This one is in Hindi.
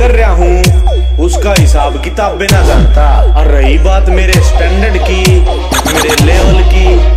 कर रहा हूँ। उसका हिसाब किताब बिना जानता। और रही बात मेरे स्टैंडर्ड की, मेरे लेवल की।